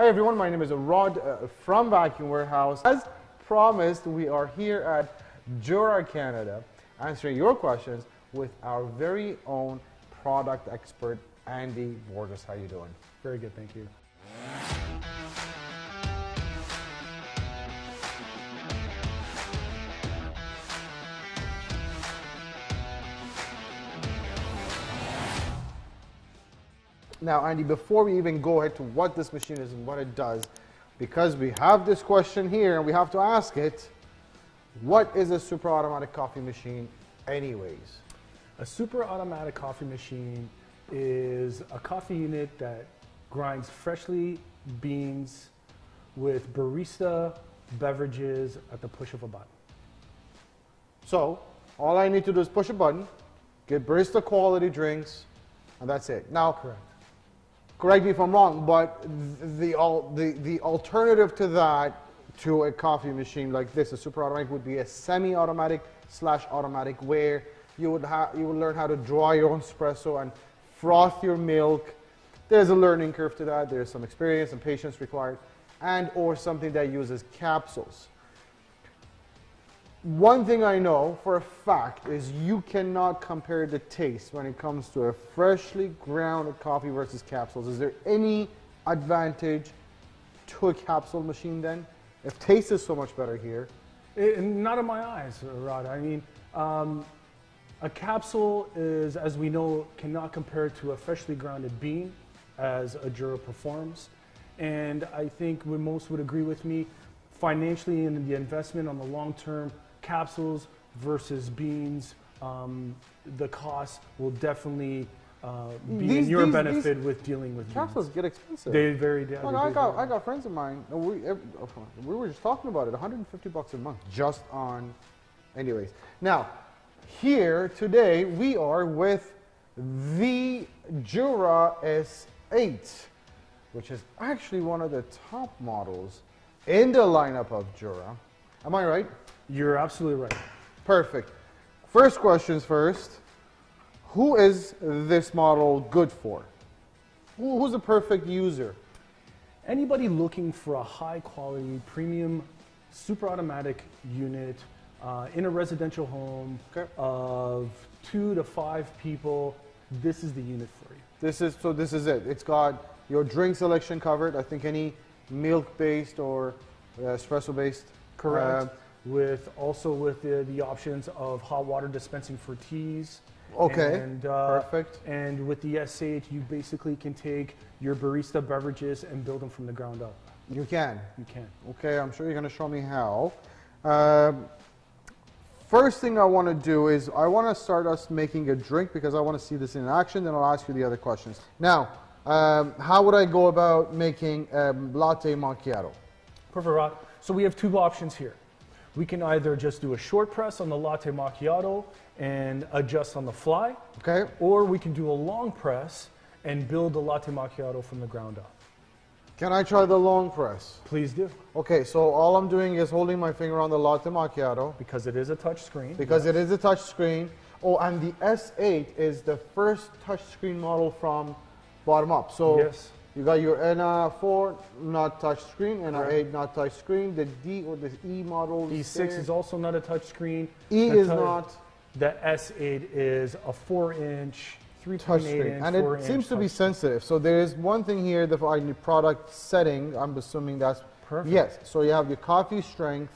Hi everyone, my name is Rod uh, from Vacuum Warehouse. As promised, we are here at Jura Canada answering your questions with our very own product expert, Andy Borges. How you doing? Very good, thank you. Now, Andy, before we even go ahead to what this machine is and what it does, because we have this question here and we have to ask it, what is a super automatic coffee machine anyways? A super automatic coffee machine is a coffee unit that grinds freshly beans with barista beverages at the push of a button. So, all I need to do is push a button, get barista quality drinks, and that's it. Now, Correct. Correct me if I'm wrong, but the, the, the alternative to that, to a coffee machine like this, a super automatic, would be a semi-automatic slash automatic, where you would, you would learn how to draw your own espresso and froth your milk. There's a learning curve to that. There's some experience and patience required, and or something that uses capsules. One thing I know for a fact is you cannot compare the taste when it comes to a freshly ground coffee versus capsules. Is there any advantage to a capsule machine then? If taste is so much better here, It, not in my eyes, Rod. I mean, um, a capsule is, as we know, cannot compare to a freshly grounded bean as a Jura performs. And I think most would agree with me, financially in the investment on the long term, capsules versus beans, um, the cost will definitely uh, be These- in your these- benefit with dealing with capsules beans. get expensive. They very yeah, Look, I got I got friends of mine. We ev- we were just talking about it. 150 bucks a month just on. Anyways, now here today we are with the Jura S8, which is actually one of the top models in the lineup of Jura. Am I right? You're absolutely right. Perfect. First questions first. Who is this model good for? Who's the perfect user? Anybody looking for a high quality premium super automatic unit uh, in a residential home Okay. of two to five people, this is the unit for you. This is so. This is it. It's got your drink selection covered. I think any milk-based or uh, espresso-based. Correct. uh, with also with the, the options of hot water dispensing for teas. Okay, And, uh, perfect. And with the S8, you basically can take your barista beverages and build them from the ground up. you can. You can. Okay, I'm sure you're going to show me how. Um, first thing I want to do is I want to start us making a drink because I want to see this in action. Then I'll ask you the other questions. Now, um, how would I go about making a latte macchiato? Perfect, Rod. So we have two options here. We can either just do a short press on the latte macchiato and adjust on the fly, Okay. or we can do a long press and build the latte macchiato from the ground up. Can I try the long press? Please do, Okay, so all I'm doing is holding my finger on the latte macchiato. because it is a touch screen. because it is a touch screen. Oh, and the S8 is the first touch screen model from bottom up. So Yes. You got your NA4 not touch screen, NA8 Correct. not touch screen. The D or the E model. E6 there. is also not a touch screen. E The is not The S8 is a 4 inch, 3.8 touch screen, inch, and it seems to be sensitive. So there is one thing here, the I need product setting. I'm assuming that's Perfect. Yes. So you have your coffee strength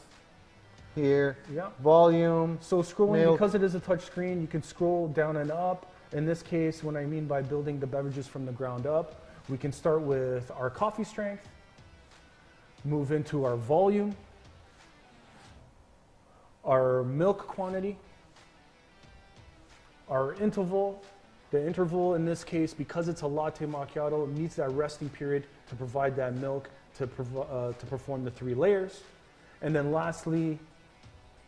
here, Yeah. volume. So scrolling, Milk. because it is a touch screen, you can scroll down and up. In this case, what I mean by building the beverages from the ground up, we can start with our coffee strength, move into our volume, our milk quantity, our interval. The interval in this case, because it's a latte macchiato, it needs that resting period to provide that milk to, uh, to perform the three layers. And then lastly,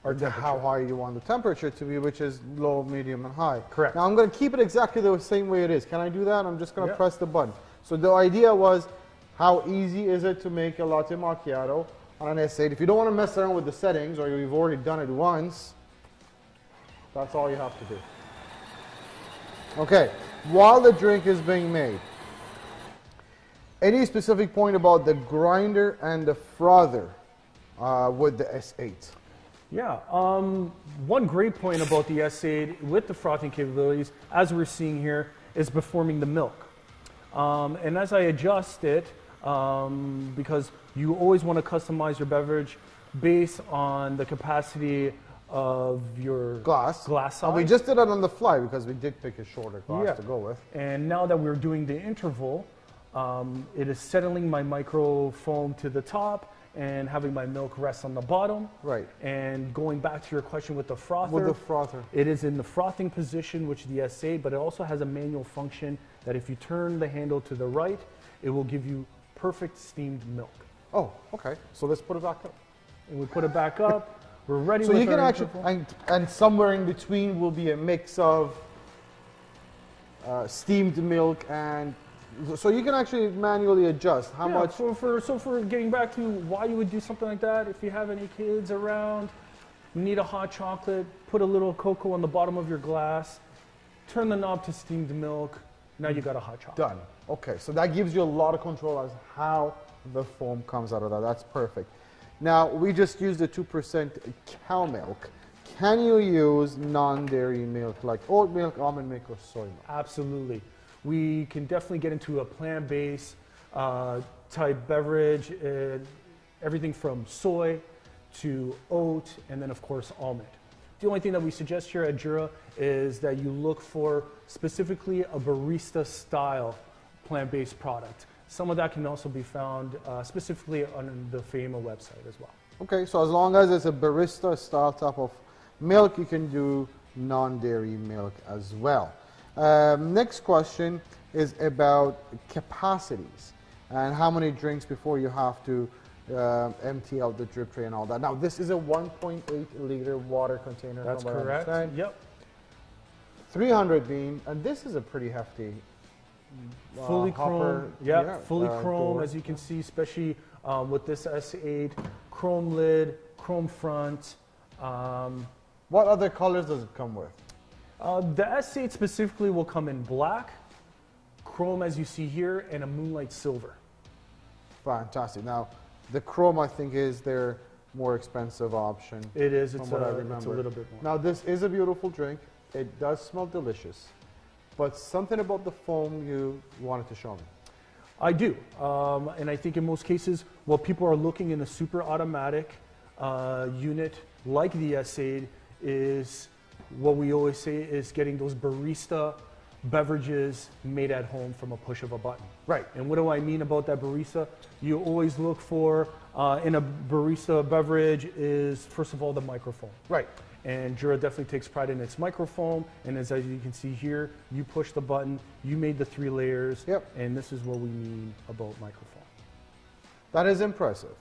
our how high you want the temperature to be, which is low, medium, and high. Correct. Now I'm going to keep it exactly the same way it is. Can I do that? I'm just going to Yeah. press the button. So the idea was, how easy is it to make a latte macchiato on an S8? If you don't want to mess around with the settings, or you've already done it once, that's all you have to do. Okay. While the drink is being made, Any specific point about the grinder and the frother uh, with the S8? Yeah, um, one great point about the S8 with the frothing capabilities, as we're seeing here, is performing the milk. Um, and as I adjust it, um, because you always want to customize your beverage based on the capacity of your Glass. glass And we just did it on the fly because we did pick a shorter glass Yeah. to go with. And now that we're doing the interval, um, it is settling my micro foam to the top and having my milk rest on the bottom. Right. And going back to your question with the frother, With the frother. it is in the frothing position, which the S8, but it also has a manual function that if you turn the handle to the right, it will give you perfect steamed milk. Oh, okay. So let's put it back up. And we put it back up. We're ready So you can actually, and, and somewhere in between will be a mix of uh, steamed milk and, so you can actually manually adjust how Yeah, much. For, for, so for getting back to why you would do something like that, if you have any kids around, need a hot chocolate, put a little cocoa on the bottom of your glass, turn the knob to steamed milk, now you got a hot chocolate. Done. Okay, so that gives you a lot of control as how the foam comes out of that. That's perfect. Now, we just used the 2% cow milk. Can you use non-dairy milk like oat milk, almond milk, or soy milk? Absolutely. We can definitely get into a plant-based uh, type beverage, uh, everything from soy to oat, and then of course almond. The only thing that we suggest here at Jura is that you look for specifically a barista style plant-based product. Some of that can also be found uh, specifically on the FEMA website as well. Okay, so as long as it's a barista style type of milk, you can do non-dairy milk as well. Um, next question is about capacities and how many drinks before you have to um empty out the drip tray and all that. Now, this is a 1.8 liter water container. That's correct. Yep. 300 bean, and this is a pretty hefty. uh, fully chrome. Yep, yeah, fully uh, chrome, door. as you can see, especially um, with this S8, chrome lid, chrome front. Um, What other colors does it come with? uh, the S8 specifically will come in black, chrome as you see here, and a moonlight silver. Fantastic. Now, the chrome I think is their more expensive option. It is. It's, what I a, it's a little bit more. Now, this is a beautiful drink. It does smell delicious, but something about the foam you wanted to show me. I do, um, and I think in most cases, what people are looking in a super automatic uh, unit like the S8 is what we always say is getting those barista beverages made at home from a push of a button. Right. And what do I mean about that barista? You always look for uh, in a barista beverage is first of all the microfoam. Right. And Jura definitely takes pride in its microfoam. And as, as you can see here, you push the button, you made the three layers. Yep. And this is what we mean about microfoam. That is impressive.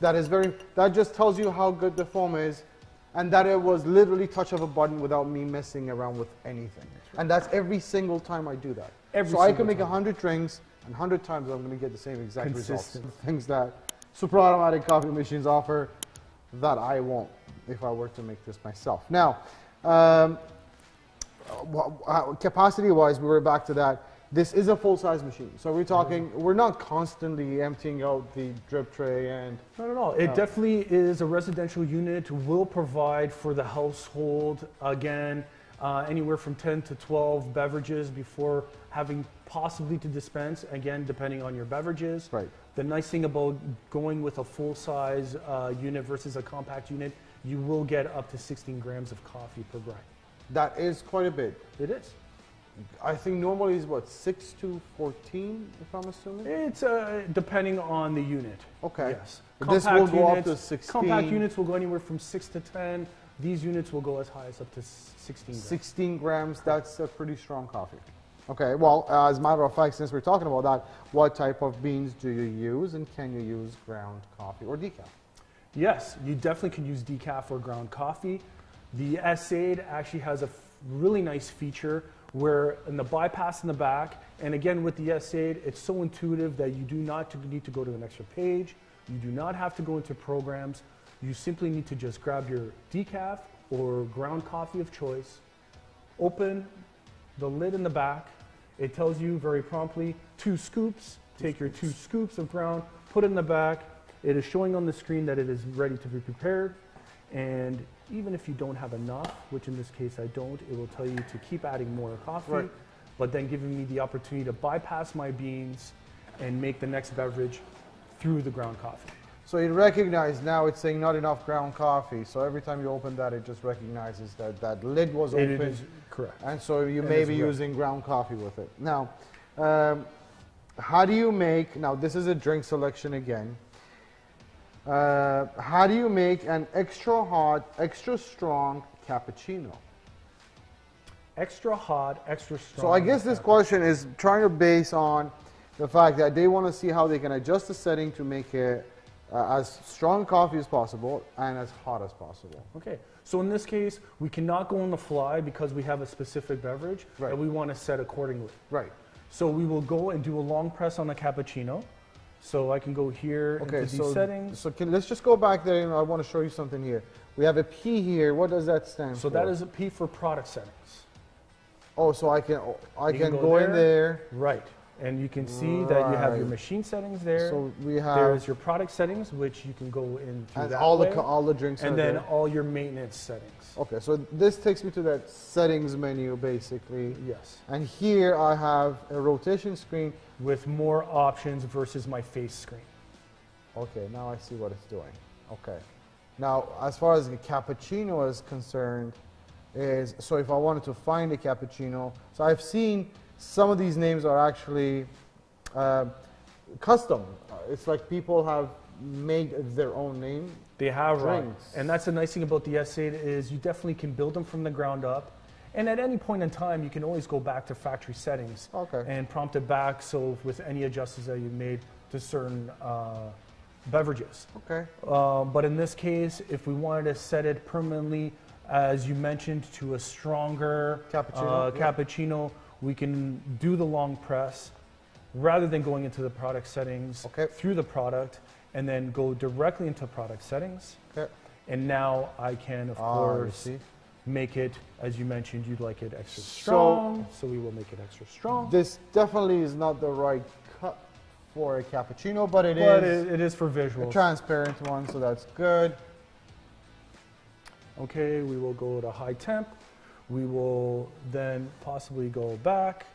That is very. That just tells you how good the foam is, and that it was literally touch of a button without me messing around with anything. And that's every single time I do that. Every so I can make a hundred drinks, and hundred times I'm going to get the same exact results. Things that super automatic coffee machines offer, that I won't if I were to make this myself. Now, um, capacity-wise, we were back to that. This is a full-size machine, so we're talking. We're not constantly emptying out the drip tray and Not at all. It No. definitely is a residential unit, will provide for the household, again, uh, anywhere from 10 to 12 beverages before having possibly to dispense, again, depending on your beverages. right. The nice thing about going with a full-size uh, unit versus a compact unit, you will get up to 16 grams of coffee per grind. That is quite a bit. It is. I think normally is what six to fourteen, if I'm assuming. It's uh, depending on the unit. Okay. Yes. But this will go up to 16. Compact units will go anywhere from 6 to 10. These units will go as high as up to 16 grams. 16 grams. That's a pretty strong coffee. Okay. Well, uh, as a matter of fact, since we're talking about that, what type of beans do you use, and can you use ground coffee or decaf? Yes, you definitely can use decaf or ground coffee. The S8 actually has a really nice feature where in the bypass in the back, and again with the S8, it's so intuitive that you do not need to go to an extra page. You do not have to go into programs. You simply need to just grab your decaf or ground coffee of choice, open the lid in the back. It tells you very promptly two scoops, take your two scoops of ground, put it in the back. It is showing on the screen that it is ready to be prepared. And even if you don't have enough, which in this case I don't, it will tell you to keep adding more coffee, Right. but then giving me the opportunity to bypass my beans and make the next beverage through the ground coffee. So it recognized now it's saying not enough ground coffee. So every time you open that, it just recognizes that that lid was And open. it is correct. And so you And may be red. using ground coffee with it. Now, um, how do you make, now this is a drink selection again. Uh, how do you make an extra hot, extra strong cappuccino? Extra hot, extra strong. So I guess this question is trying to base on the fact that they want to see how they can adjust the setting to make it uh, as strong coffee as possible and as hot as possible. Okay, so in this case, we cannot go on the fly because we have a specific beverage Right. that we want to set accordingly. Right. So we will go and do a long press on the cappuccino. So I can go here Okay, into these so, settings. so can, let's just go back there and I want to show you something here. We have a P here. What does that stand So for? So that is a P for product settings. Oh, so I can I can can go, go in there. Right. And you can see that you have your machine settings there. So we have There's your product settings, which you can go in through that all way. the all the drinks and then there. all your maintenance settings. Okay, so this takes me to that settings menu basically. Yes. And here I have a rotation screen. With more options versus my face screen. Okay, now I see what it's doing. Okay. Now, as far as the cappuccino is concerned, is so if I wanted to find a cappuccino, so I've seen some of these names are actually uh, custom. Uh, It's like people have made their own name. They have right. And that's the nice thing about the S8 is you definitely can build them from the ground up. And at any point in time, you can always go back to factory settings Okay. and prompt it back. So with any adjustments that you've made to certain uh, beverages. Okay. Um, but in this case, if we wanted to set it permanently, as you mentioned, to a stronger Cappuccino, uh, yeah. cappuccino, we can do the long press rather than going into the product settings Okay. through the product and then go directly into product settings. Okay. And now I can, of Ah, course, make it, as you mentioned, you'd like it extra strong. So, we will make it extra strong. This definitely is not the right cut for a cappuccino, but it is but it, it is for a visuals. transparent one, so that's good. Okay, we will go to high temp. We will then possibly go back.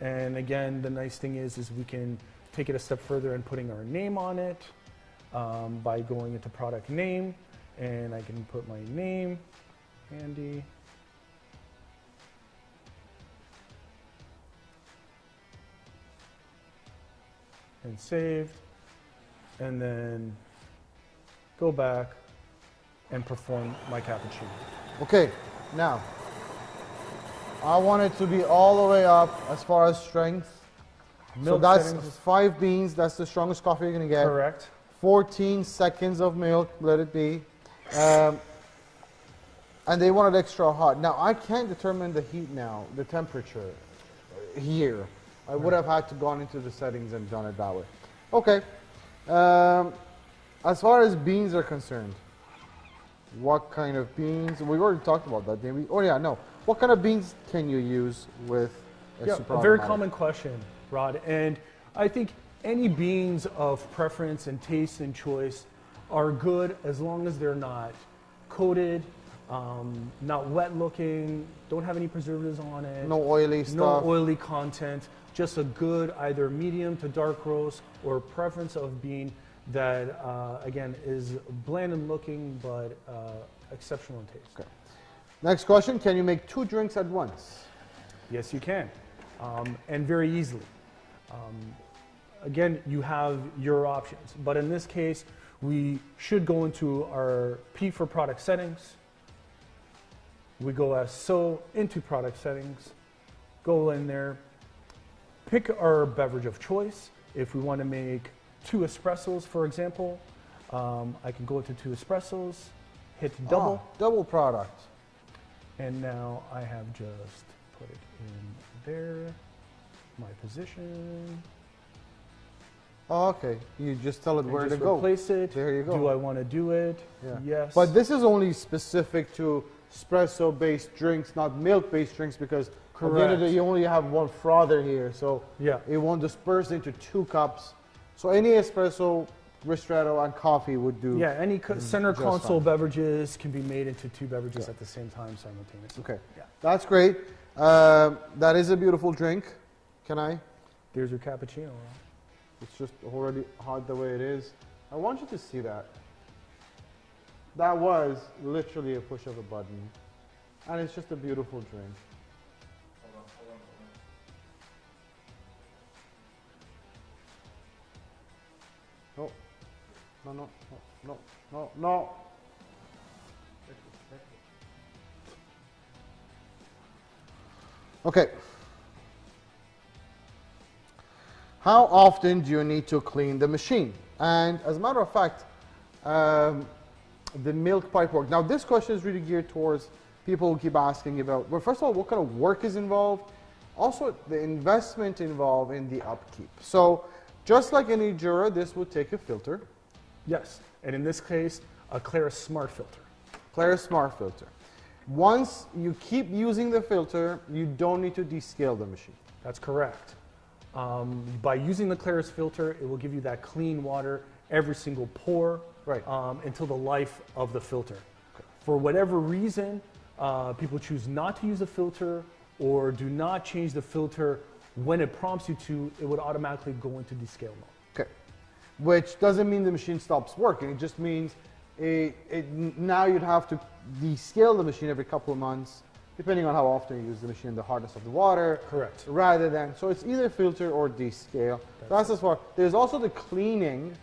And again, the nice thing is, is we can take it a step further and putting our name on it um, by going into product name. And I can put my name, Andy. And saved. And then go back and perform my cappuccino. Okay, now I want it to be all the way up as far as strength. so that's settings five beans. That's the strongest coffee you're gonna get. correct. 14 seconds of milk. Let it be. Um, and they want it extra hot. Now I can't determine the heat now, the temperature here. I would have had to gone into the settings and done it that way. Okay. Um, as far as beans are concerned, what kind of beans? We've already talked about that, didn't we? Oh yeah, no. What kind of beans can you use with a Yeah, super a very common question, Rod. And I think any beans of preference and taste and choice are good as long as they're not coated, um, not wet looking, don't have any preservatives on it, No oily no stuff. oily content, just a good either medium to dark roast or preference of bean that, uh, again, is bland in looking but uh, exceptional in taste. Okay. Next question: Can you make two drinks at once? Yes, you can, um, and very easily. Um, again, you have your options, but in this case, we should go into our P for product settings. We go as so into product settings, go in there, pick our beverage of choice. If we want to make two espressos, for example, um, I can go into two espressos, hit double. Ah, double product. And now I have just put it in there, my position. Oh, okay. You just tell it and where to just go. replace it. There you go. Do I want to do it? Yeah. Yes. But this is only specific to espresso-based drinks, not milk-based drinks, because At the end of the day, Correct. you only have one frother here, so Yeah. it won't disperse into two cups. So any espresso, ristretto, on coffee would do. Yeah, any co- center console fine. beverages can be made into two beverages Yeah. at the same time simultaneously. Okay, Yeah. that's great. Um, that is a beautiful drink. Can I? There's your cappuccino. It's just already hot the way it is. I want you to see that. That was literally a push of a button. And it's just a beautiful drink. No, no, no, no, no. Okay. How often do you need to clean the machine? And as a matter of fact, um, the milk pipe work. Now, this question is really geared towards people who keep asking about, well, first of all, what kind of work is involved? Also, the investment involved in the upkeep. So, just like any Jura, this would take a filter, Yes, and in this case, a Claris Smart filter. Claris Smart filter. Once you keep using the filter, you don't need to descale the machine. That's correct. Um, by using the Claris filter, it will give you that clean water every single pour Right. um, until the life of the filter. For whatever reason, uh, people choose not to use a filter or do not change the filter when it prompts you to, it would automatically go into descale mode. Which doesn't mean the machine stops working. It just means it, it, now you'd have to descale the machine every couple of months, depending on how often you use the machine, the hardness of the water. Correct. Rather than, so it's either filter or descale. That's as far. There's also the cleaning.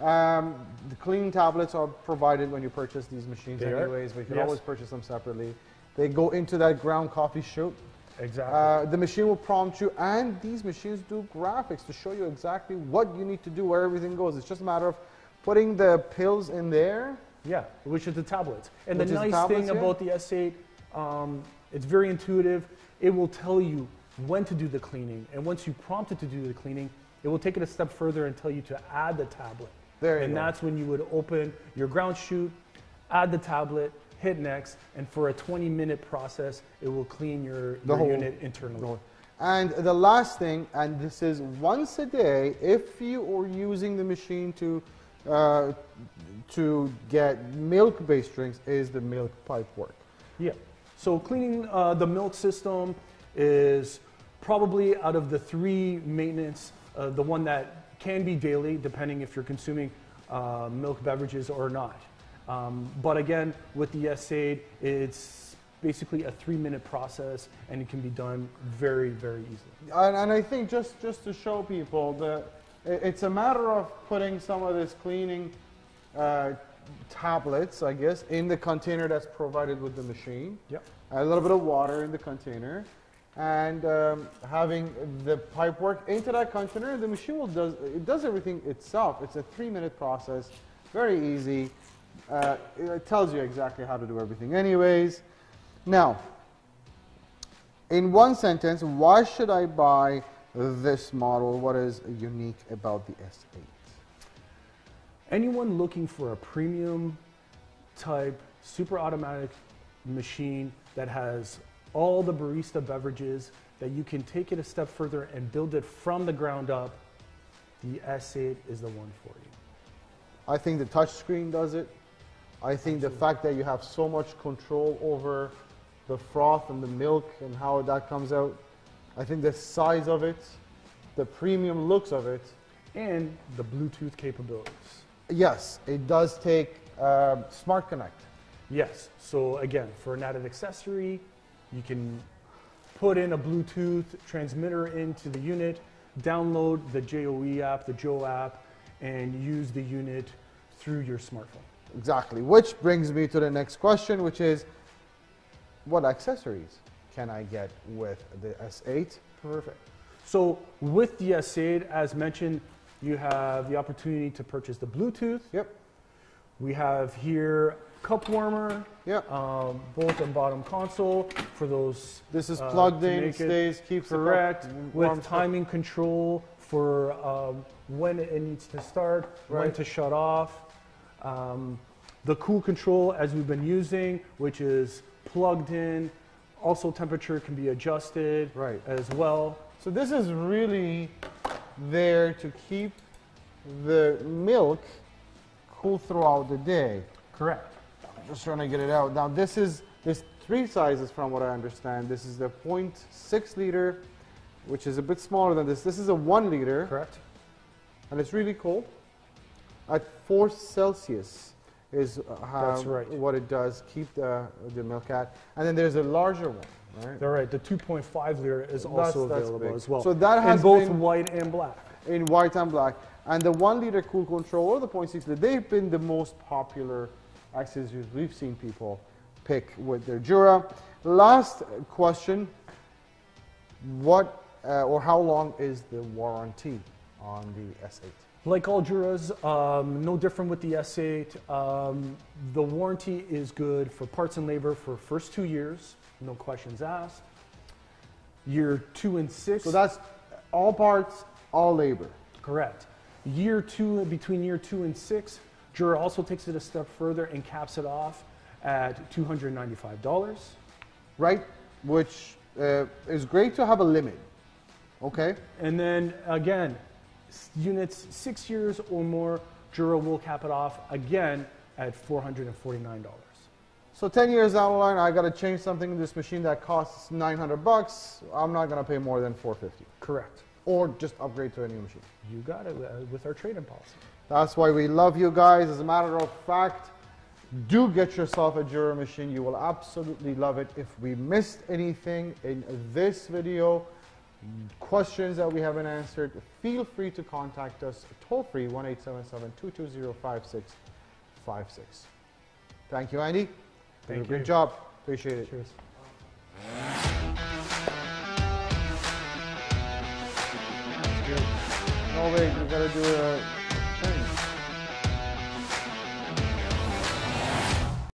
Um, the cleaning tablets are provided when you purchase these machines anyways, but you can Yes. always purchase them separately. They go into that ground coffee chute. Exactly. Uh, the machine will prompt you, and these machines do graphics to show you exactly what you need to do, where everything goes. It's just a matter of putting the pills in there. Yeah, which is the tablets. And Which the is the nice tablets, thing yeah. about the S8, um, it's very intuitive. It will tell you when to do the cleaning. And once you prompt it to do the cleaning, it will take it a step further and tell you to add the tablet. There you and go. that's when you would open your ground chute, add the tablet, hit next, and for a 20 minute process, it will clean your, The your whole- unit internally. And the last thing, and this is once a day, if you are using the machine to uh, to get milk-based drinks, is the milk pipe work. Yeah. So cleaning uh, the milk system is probably out of the three maintenance, uh, the one that can be daily, depending if you're consuming uh, milk beverages or not. Um, but again, with the S8, it's basically a three-minute process, and it can be done very, very easily. And, and I think just, just to show people that it's a matter of putting some of this cleaning uh, tablets, I guess, in the container that's provided with the machine. Yep. A little bit of water in the container, and um, having the pipe work into that container. The machine will does it does everything itself. It's a three-minute process, very easy. Uh, it it tells you exactly how to do everything. Anyways, now in one sentence, why should I buy this model? What is unique about the S8? Anyone looking for a premium type super automatic machine that has all the barista beverages that you can take it a step further and build it from the ground up, the S8 is the one for you. I think the touchscreen does it. I think the fact that you have so much control over the froth and the milk and how that comes out. I think the size of it, the premium looks of it. And the Bluetooth capabilities. Yes, it does take uh, Smart Connect. Yes, so again, for an added accessory, you can put in a Bluetooth transmitter into the unit, download the JOE app, the Joe app, and use the unit through your smartphone. Exactly. Which brings me to the next question, which is what accessories can I get with the S8? Perfect. So with the S8, as mentioned, you have the opportunity to purchase the Bluetooth. Yep. We have here cup warmer, Yep. um, both and bottom console for those. This is uh, plugged to in, it stays, keeps correct with timing control for um, when it needs to start, when to shut off. Um, the cool control, as we've been using, which is plugged in Also, temperature can be adjusted Right. as well. So this is really there to keep the milk cool throughout the day. Correct. I'm Just trying to get it out. Now this is there's three sizes from what I understand. This is the 0.6 liter, which is a bit smaller than this. This is a one liter, Correct. and it's really cold. At four Celsius is uh, how, That's right. what it does. Keep the the milk at. And then there's a larger one, right? All right. The 2.5 liter is also that's available big. as well. So that has in both white and black. in white and black. And the one liter cool control or the 0.6 liter, they've been the most popular accessories we've seen people pick with their Jura. Last question, what uh, or how long is the warranty on the S8? Like all Juras, um, no different with the S8. Um, the warranty is good for parts and labor for first two years, no questions asked. Year two and six. So that's all parts, all labor. Correct. Year two, between year two and six, Jura also takes it a step further and caps it off at $295. right? Which uh, is great to have a limit. Okay? And then again, units six years or more, Jura will cap it off again at $449. So 10 years down the line, I got to change something in this machine that costs 900 bucks. I'm not going to pay more than 450 Correct. or just upgrade to a new machine. You got it uh, with our trade-in policy. That's why we love you guys. As a matter of fact, do get yourself a Jura machine. You will absolutely love it. If we missed anything in this video, questions that we haven't answered, feel free to contact us toll free 1 877 220 5656. Thank you, Andy. Thank great you. job. Appreciate it. Cheers. No, wait, we gotta do a